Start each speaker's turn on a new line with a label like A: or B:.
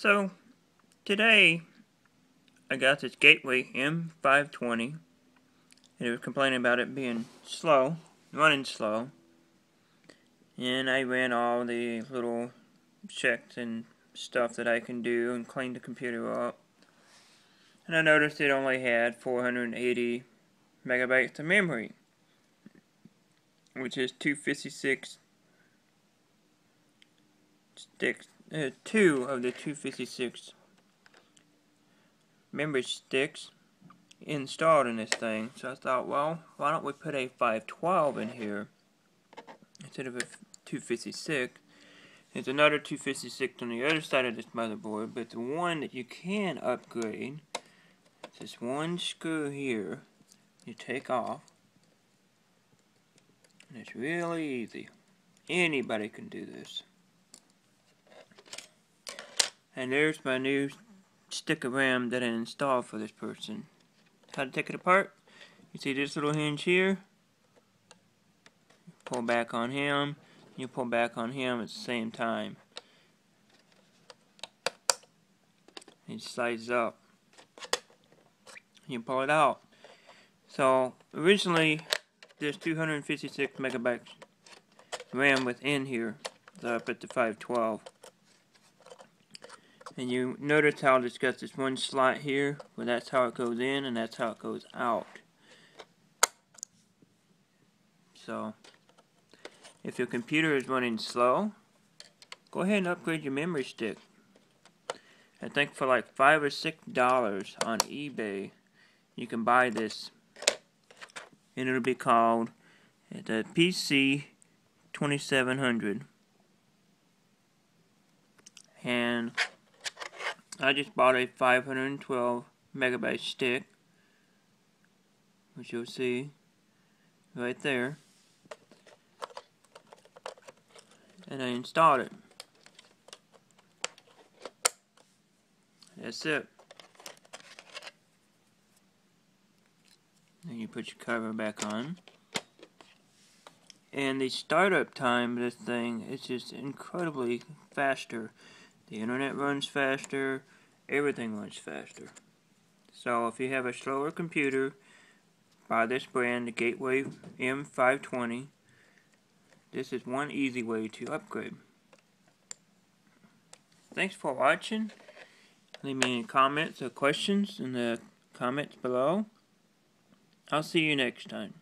A: So, today I got this Gateway M520 and it was complaining about it being slow, running slow. And I ran all the little checks and stuff that I can do and cleaned the computer up. And I noticed it only had 480 megabytes of memory, which is 256 sticks, uh, two of the 256 memory sticks installed in this thing. So I thought, well, why don't we put a 512 in here instead of a 256. There's another 256 on the other side of this motherboard, but the one that you can upgrade is this one screw here you take off. And it's really easy. Anybody can do this. And there's my new stick of RAM that I installed for this person. How to take it apart? You see this little hinge here? Pull back on him. You pull back on him at the same time. It slides up. You pull it out. So originally there's 256 megabytes RAM within here. So I put the 512. And you notice how it's got this one slot here, where that's how it goes in and that's how it goes out. So, if your computer is running slow, go ahead and upgrade your memory stick. I think for like five or six dollars on eBay, you can buy this, and it'll be called the PC 2700. And I just bought a 512 megabyte stick, which you'll see right there, and I installed it. That's it. Then you put your cover back on. And the startup time of this thing is just incredibly faster the internet runs faster, everything runs faster. So if you have a slower computer, buy this brand, the Gateway M520. This is one easy way to upgrade. Thanks for watching. Leave me any comments or questions in the comments below. I'll see you next time.